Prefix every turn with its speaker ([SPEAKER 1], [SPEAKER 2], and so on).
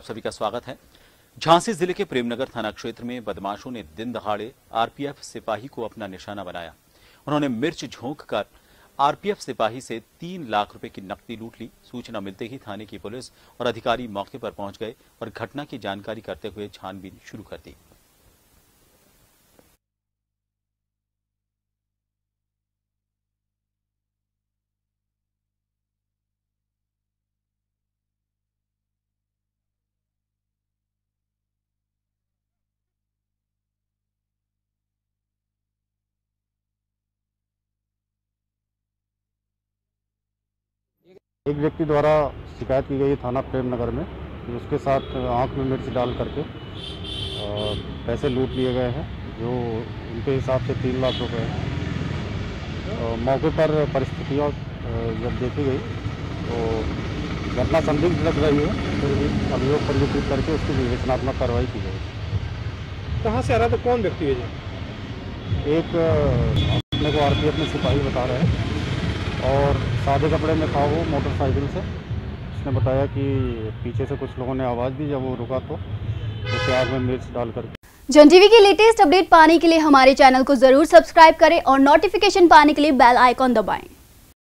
[SPEAKER 1] सभी का स्वागत है। झांसी ज़िले के प्रेमनगर थाना क्षेत्र में बदमाशों ने दिन दहाड़े आरपीएफ सिपाही को अपना निशाना बनाया। उन्होंने मिर्च झोंक कर आरपीएफ सिपाही से तीन लाख रुपए की नकदी लूट ली। सूचना मिलते ही थाने की पुलिस और अधिकारी मौके पर पहुँच गए और घटना की जानकारी करते हुए छानबीन शुरू कर दी।
[SPEAKER 2] एक व्यक्ति द्वारा शिकायत की गई थाना प्रेम नगर में कि उसके साथ आँख में मिर्च डाल करके पैसे लूट लिए गए हैं जो उनके हिसाब से तीन लाख रुपए हैं। मौके पर परिस्थितियाँ जब देखी गई तो घटना संदिग्ध लग रही है फिर भी अभियोग पंजीकृत करके उसकी विवेचनात्मक कार्रवाई की गई।
[SPEAKER 3] कहाँ से आ रहा था? कौन व्यक्ति है जी
[SPEAKER 2] एक अपने को आरपीएफ में सिपाही बता रहे हैं। और सादे कपड़े में था वो मोटरसाइकिल से। उसने बताया कि पीछे से कुछ लोगों ने आवाज़ दी, जब वो रुका तो उसे आग में मिर्च डाल कर
[SPEAKER 4] जनजीवी की लेटेस्ट अपडेट पाने के लिए हमारे चैनल को ज़रूर सब्सक्राइब करें और नोटिफिकेशन पाने के लिए बेल आइकॉन दबाएँ।